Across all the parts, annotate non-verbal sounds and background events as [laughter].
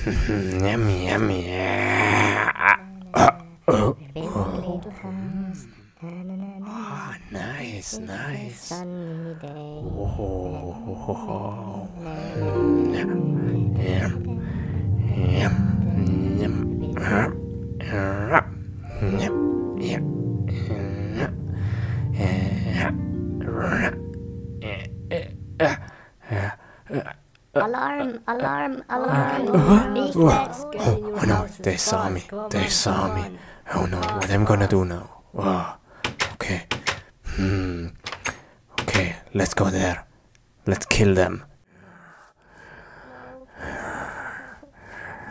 Mm, yummy, yummy. Ah, nice, nice. Oh, yum, yum, yum, yum, yum. Uh, alarm, uh, uh, alarm, alarm. Be fast. Oh no, they saw me. They saw me. Oh no, what am I gonna do now? Oh, okay. Hmm. Okay, let's go there. Let's kill them.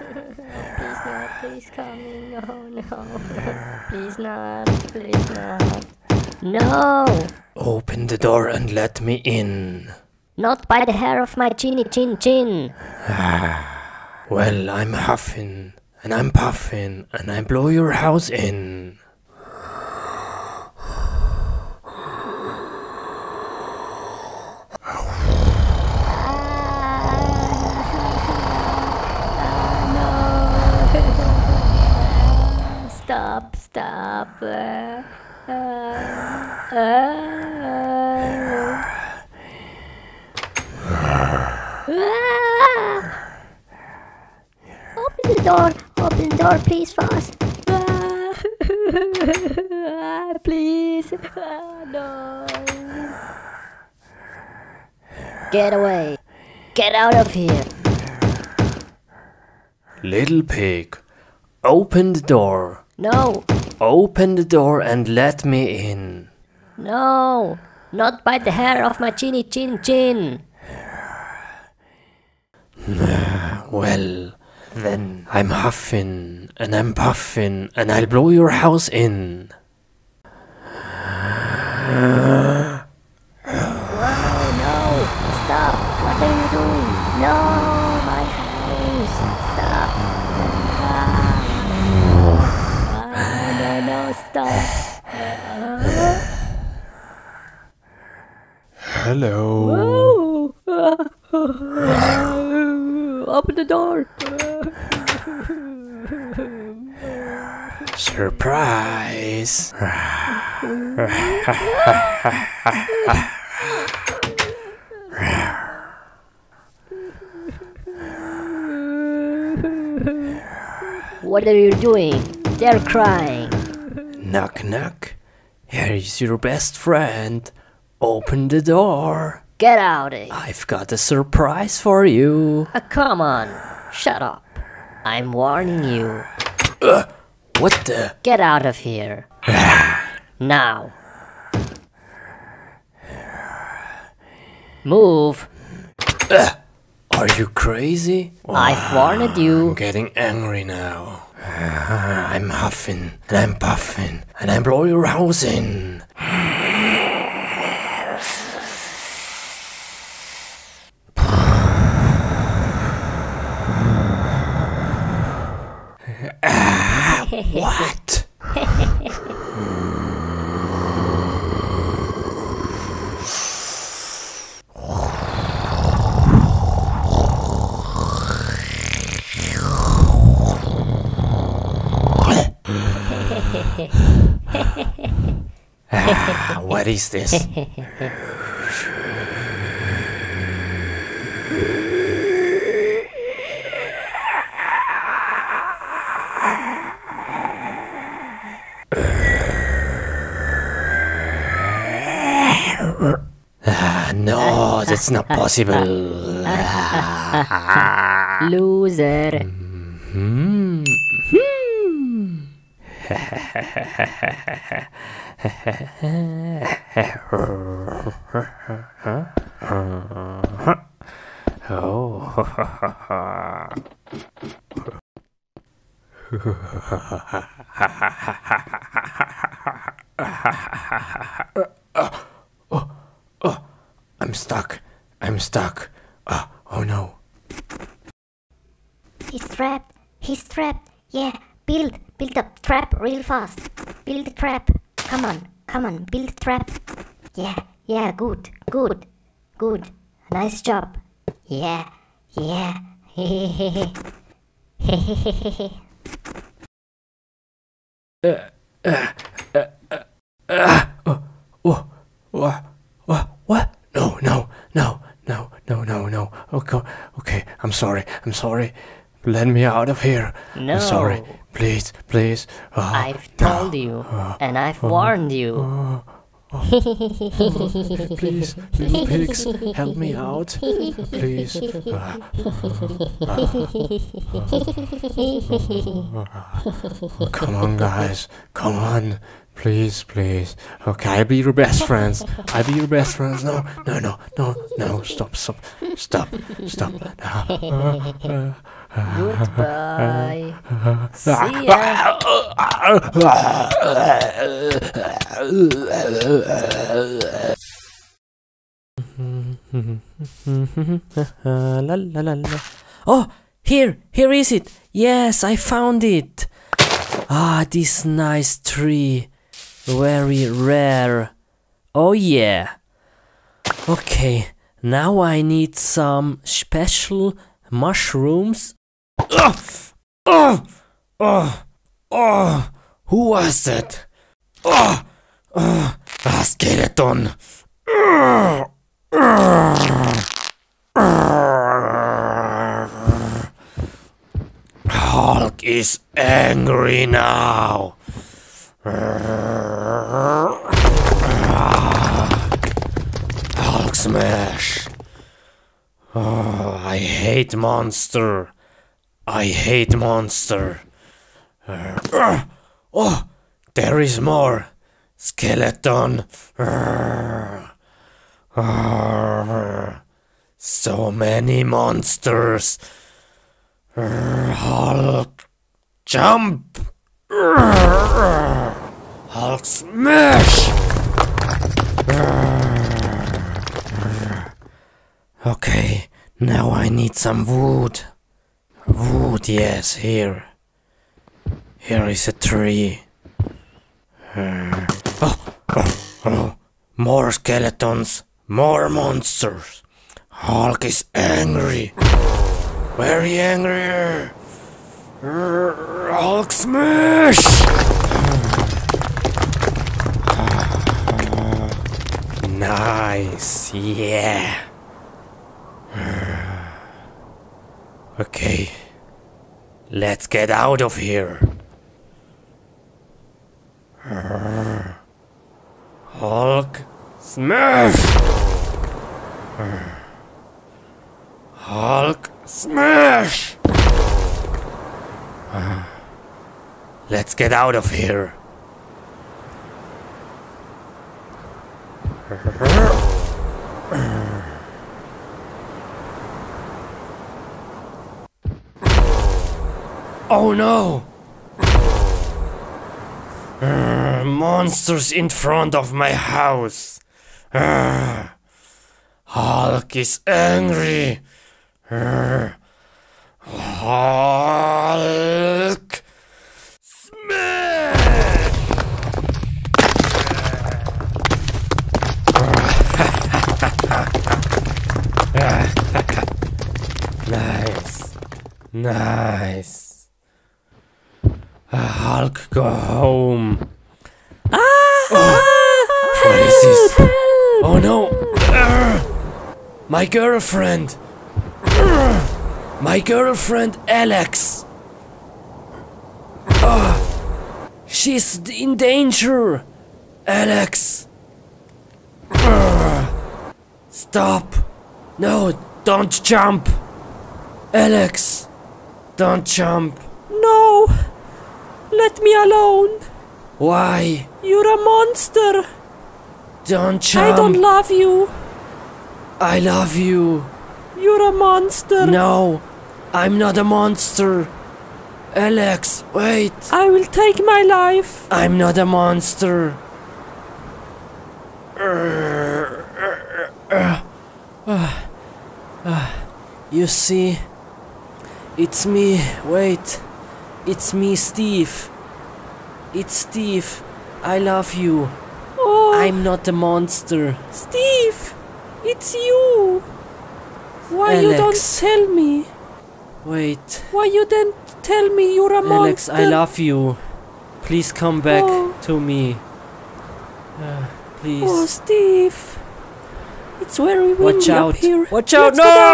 Please not, please coming. No, no. Please not, please not. No! Open the door and let me in. Not by the hair of my chinny chin chin. [sighs] Well, I'm huffing, and I'm puffing, and I blow your house in. [sighs] Stop, stop. Uh, uh, uh. Ah! Open the door, open the door, please, fast. Ah, [laughs] please. Ah, [laughs] no. Get away. Get out of here. Little pig, open the door. No, Open the door and let me in. no. Not by the hair of my chinny chin chin. [sighs] Well, then I'm huffing, and I'm puffing, and I'll blow your house in. Oh no! Stop! What are you doing? No! My house! Stop! Ah. Ah, no, no, stop! Hello. Oh. Open the door! Surprise. What are you doing? They're crying. knock, knock. Here is your best friend. Open the door. Get out of here! I've got a surprise for you. Ah, come on! Shut up! I'm warning you. What the? Get out of here. [sighs] now. Move. Uh, are you crazy? I've warned I'm you. getting angry now. [sighs] I'm huffing and I'm puffing and I'm blow your house in. [sighs] what? [laughs] Ah, what is this? [laughs] Ah, no, that's not possible. [laughs] Loser. Hmm. [laughs] Oh. I'm stuck. I'm stuck. Oh, oh no. He's trapped. He's trapped. Yeah, build, build a trap real fast. Build a trap. Come on, come on, build a trap. Yeah, yeah, good, good, good. Nice job. Yeah, yeah, Oh, what? What? What? No, no, no, no, no, no, no. Oh, okay, okay. I'm sorry. I'm sorry. Let me out of here. I'm sorry. Please, please. Oh, I've told you, oh, and I've oh, warned you. please, little pigs, help me out. Please. Oh, [laughs] come on, guys. Come on. Please, please. Okay, I'll be your best friends. I'll be your best friends. No, no, no, no, no. Stop, stop, stop, stop. Goodbye. See ya. la la la la. Oh, here, here is it. Yes, I found it. Ah, this nice tree. Very rare. Oh yeah. Okay, now I need some special mushrooms. Oh, oh, oh, oh. Who was that? Oh, oh, a skeleton. Hulk is angry now. Hulk smash. Oh, I hate monster. I hate monster. Oh, there is more. Skeleton. So many monsters. Hulk. Jump. Hulk smash. Okay, now I need some wood. Wood, yes, here. Here is a tree. Uh, oh, oh, oh. More skeletons, more monsters. Hulk is angry. Very angry. Hulk smash! Nice, yeah. Hmm. Okay, let's get out of here. Hmm. Hulk smash! Hmm. Hulk smash! Let's get out of here. Oh no! Uh, monsters in front of my house. Uh, Hulk is angry. Uh, Hulk [laughs] nice, nice. Uh, Hulk, go home. Oh, what is this? Oh no! My girlfriend! My girlfriend Alex! Ah, she's in danger! Alex! Urgh. stop! No, don't jump! Alex! Don't jump! No! Let me alone! Why? You're a monster! Don't jump! I don't love you! I love you! You're a monster! No! I'm not a monster! Alex, wait! I will take my life! I'm not a monster! [sighs] [sighs] Ah. [sighs] You see, it's me. Wait, it's me, Steve. It's Steve. I love you. Oh, I'm not a monster. Steve! It's you! Why you don't Alex. tell me? Wait, Why you didn't tell me you're a Alex, monster? Alex, I love you. Please come back Oh. to me. Uh, [sighs] please. Oh, Steve. It's very windy Watch up out. here. Watch out. Let's No!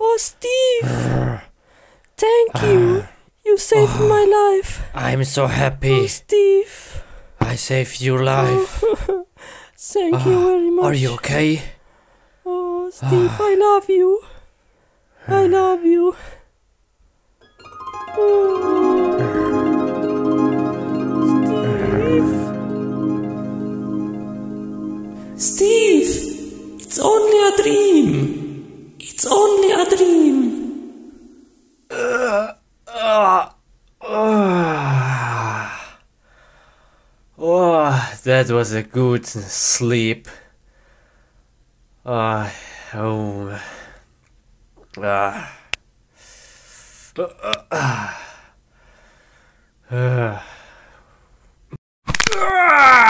Oh, Steve. Thank you. You saved oh. my life. I'm so happy. Oh. Steve. I saved your life. [laughs] Thank you ah, very much. Are you okay? Oh, Steve, I ah. love you. I love you. [sighs] Oh. Steve. It's only a dream. It's only a dream. Oh, that was a good sleep. Ah, oh. Ah. Ah. Hulk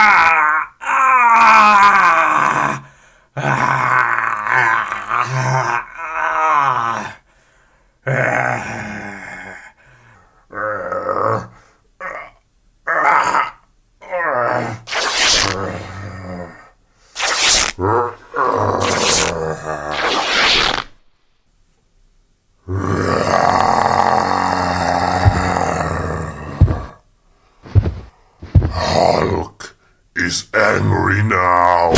is angry now.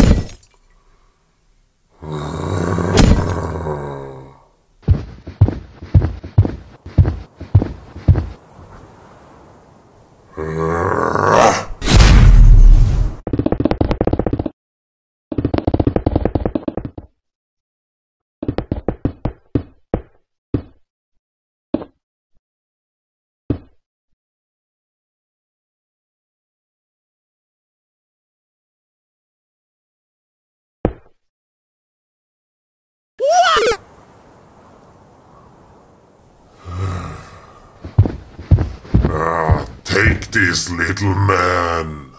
Ah, take this little man.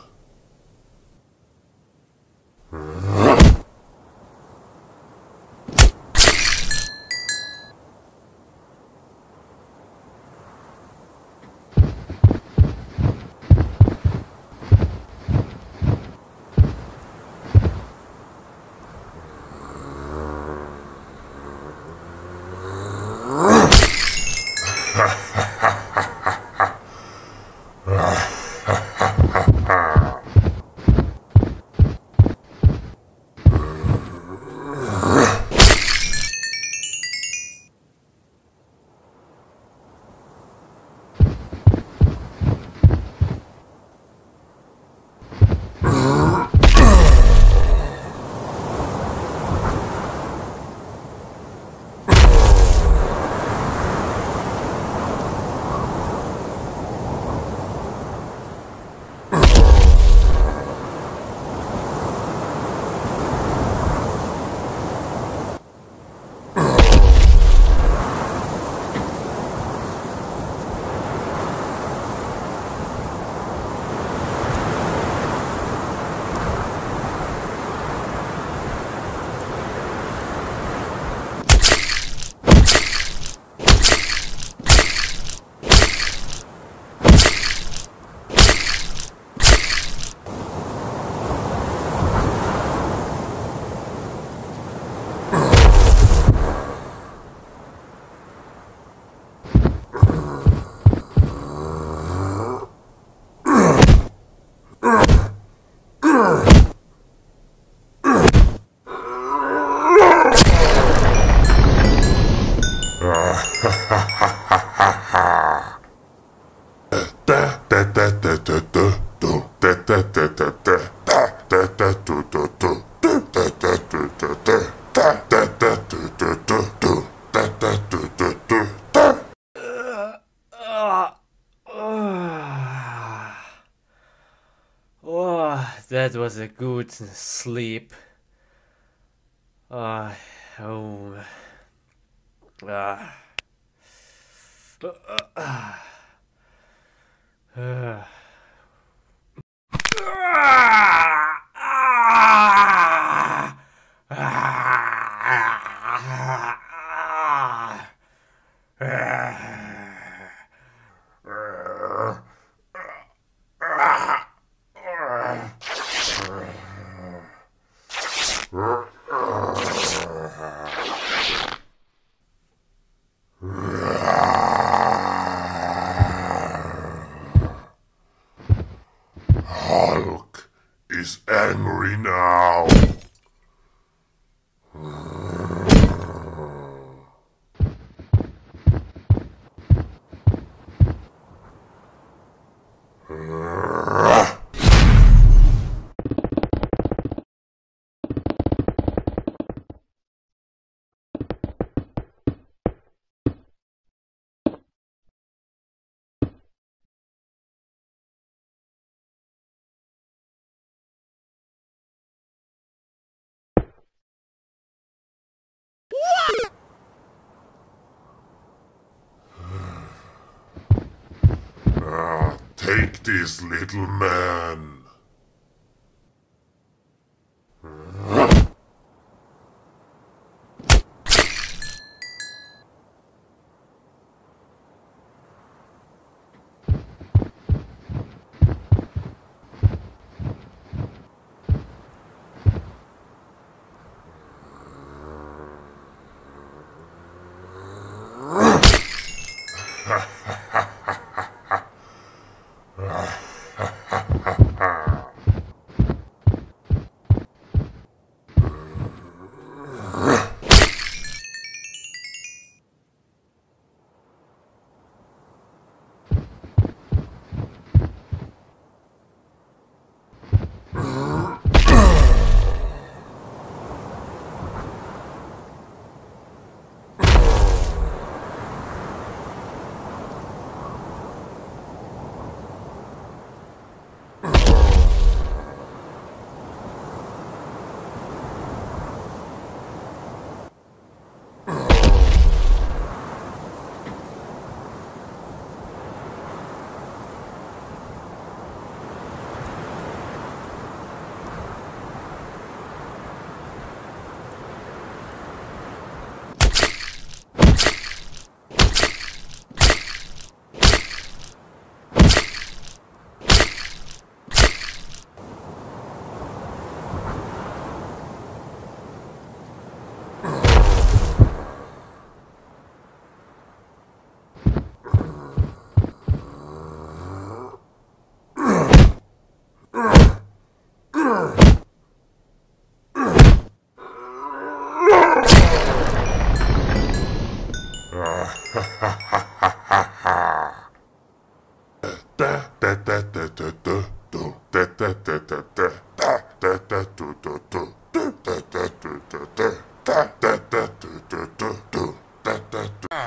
Sleep. Ah, oh. Ah. Ah. Ah. Ah. Ah. Hulk is angry now. Take this little man.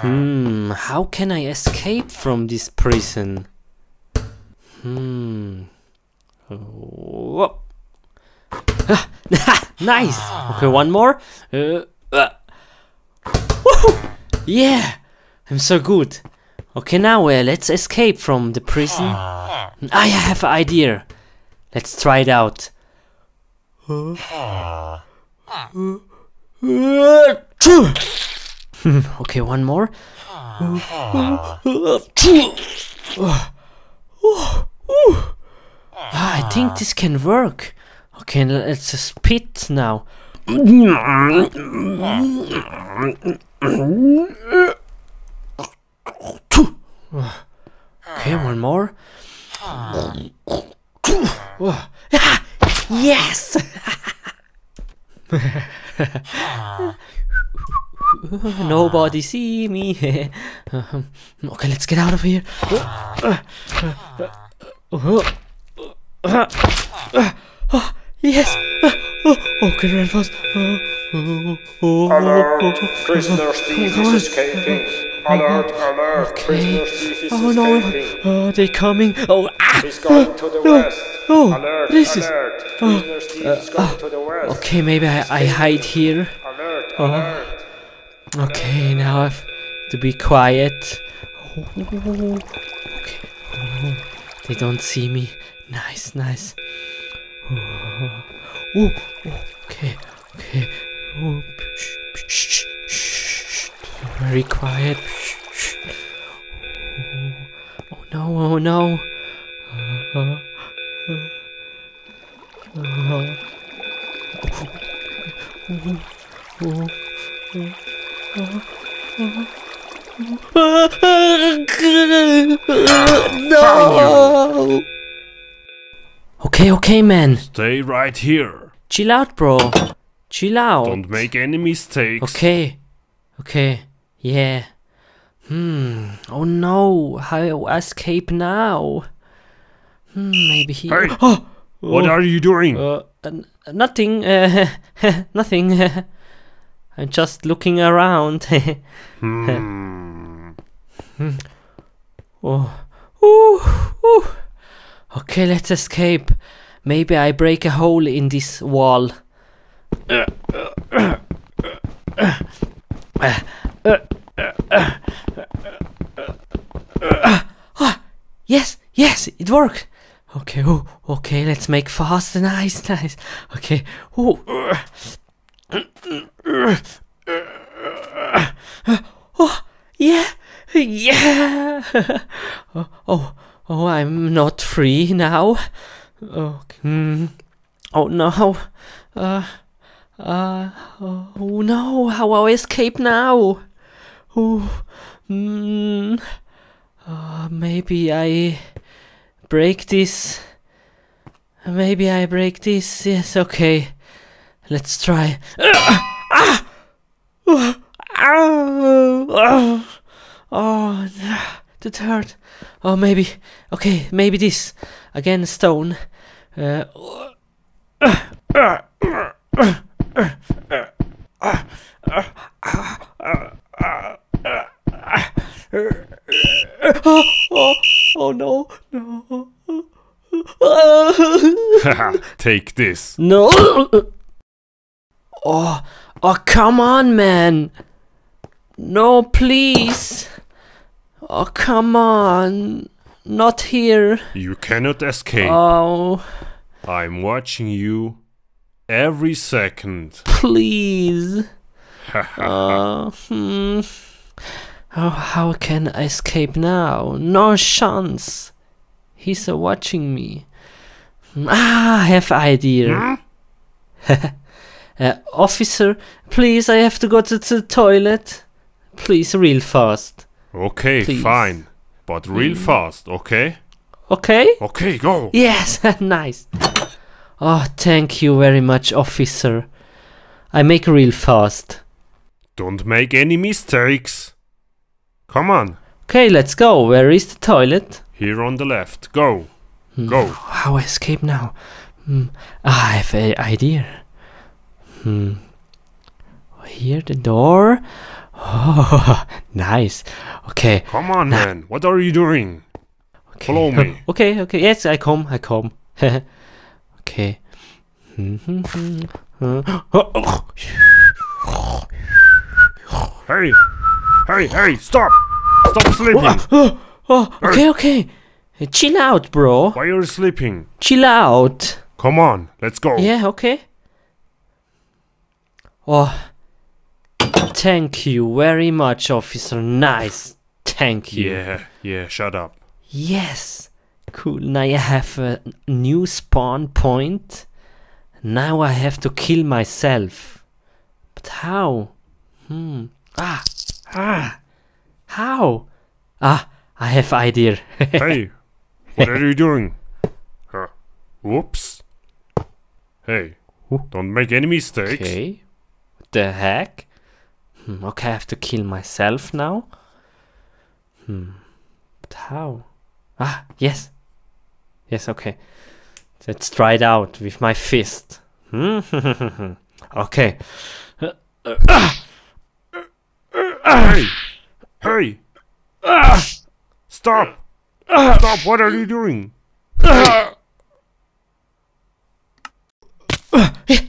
Hmm, how can I escape from this prison? Hmm. Whoop. Ah, [laughs] nice. Okay, one more. Uh, uh. Yeah, I'm so good. Okay, now uh, let's escape from the prison. I have an idea. Let's try it out. okay, one more. Ah, I think this can work. Okay, let's spit now. Okay, ah. one more. Ah. Ah, yes! [laughs] Nobody see me. [laughs] okay, let's get out of here. Yes. Okay, run fast. Alert! Prisoner Steve is escaping. Alert! Alert! Okay. Is Oh no! escaping. Oh, they're coming! Oh, ah! He's going to the no. west. Oh, Alert! this is. alert! Steve is going to the west. Okay, maybe I, I hide here. Alert! Oh. Alert! Okay, now I have to be quiet. Okay. Oh, they don't see me. Nice, nice. Oh, oh, okay, okay. Oh, shh, shh, shh. Very quiet. Shh, shh. Oh, oh no, oh no. Uh, uh, uh, no! Okay, okay, man. Stay right here. Chill out, bro. Chill out. Don't make any mistakes. Okay. Okay. Yeah. Hmm. Oh no. How escape now? Hmm. Maybe he. Hey, Oh. what oh, are you doing? Uh, nothing. Uh, nothing. I'm just looking around. Hmm. oh. Ooh, ooh. Okay, let's escape. Maybe I break a hole in this wall. Yes, yes, it worked. Okay, oh, okay, let's make fast. [laughs] Nice, nice. Okay, oh. [gasps] Oh, yeah, yeah. [laughs] oh, oh, oh, I'm not free now. Oh, mm, oh no. Uh, uh, oh no, how I escape now? Oh, mm, uh, maybe I break this. Maybe I break this. Yes, okay. Let's try. Ah! Oh, oh, oh, that hurt. Oh, maybe. Okay, maybe this. Again, stone. Uh, oh, [sighs] oh, oh no, no. [laughs] Take this. No. [gasps] Oh, oh, come on, man. No, please. Oh, come on. Not here. You cannot escape. Oh, I'm watching you every second. please. [laughs] Uh, hmm. Oh, how can I escape now? No chance. He's uh, watching me. Hmm, Ah, I have idea. [laughs] uh, officer, please, I have to go to the toilet. Please, real fast. Okay, Please. fine. But real fast, okay? Okay? Okay, go. Yes, [laughs] nice. Oh, thank you very much, officer. I make real fast. Don't make any mistakes. Come on. Okay, let's go. Where is the toilet? Here on the left. Go. Go. How escape now? Hmm. Ah, I have an idea. Hmm. Here the door. Oh, [laughs] nice. Okay. Come on, man. What are you doing? okay. Follow me. [laughs] okay, okay. Yes, I come. I come. [laughs] okay. [gasps] Hey. Hey, hey, stop. Stop sleeping. [gasps] oh, okay, okay. Chill out, bro. Why are you sleeping? Chill out. Come on, let's go. Yeah, okay. Oh, thank you very much, officer. Nice. Thank you. Yeah, yeah, shut up. Yes. Cool. Now I have a new spawn point. Now I have to kill myself. But how? Hmm. Ah. Ah. How? Ah, I have idea. [laughs] Hey, what are you doing? Huh. Whoops. Hey, don't make any mistakes. okay. What the heck? Hmm, okay, I have to kill myself now. Hmm. But how? Ah, yes. Yes, okay. Let's try it out with my fist. Hmm? [laughs] okay. Hey, hey. Stop. Stop, what are you doing?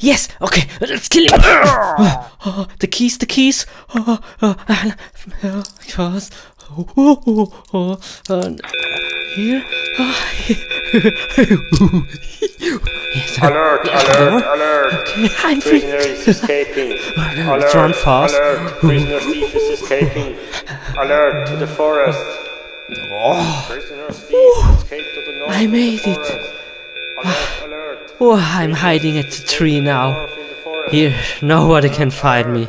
Yes, okay, let's kill him. [gasps] The keys, the keys. [laughs] And here. [laughs] Yes, [laughs] Alert, alert, alert. okay, [laughs] I'm free. Prisoner is escaping. [laughs] Oh, alert, run fast. alert. Prisoner Steve is escaping. Alert to the forest. Oh. Prisoner Steve escaped to the north I made it. Alert, alert. Oh, I'm hiding at the tree now. North in the forest. Here, nobody can find me.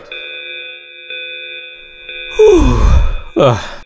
Whew. Ugh.